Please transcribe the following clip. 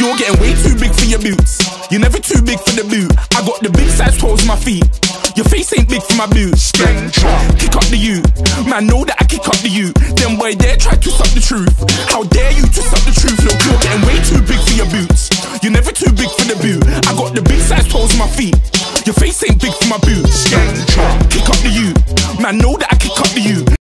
You're getting way too big for your boots. You're never too big for the boot. I got the big size toes on my feet. Your face ain't big for my boots. Kick up the you. Man, know that I kick up the you. Them boy, dare try to suck the truth. How dare you to suck the truth? Look, you're getting way too big for your boots. You're never too big for the boot. I got the big size toes on my feet. Your face ain't big for my boots. Kick up the you. Man, know that I kick up the you.